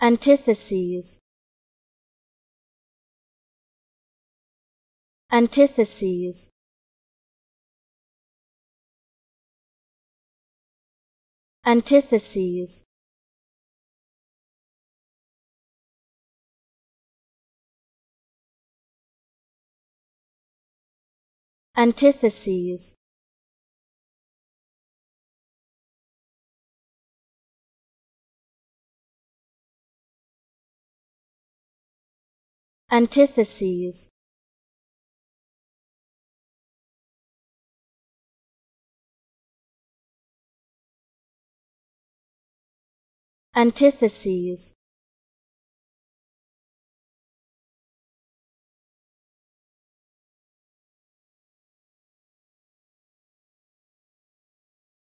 antitheses. Antitheses. Antitheses. Antitheses antitheses. Antitheses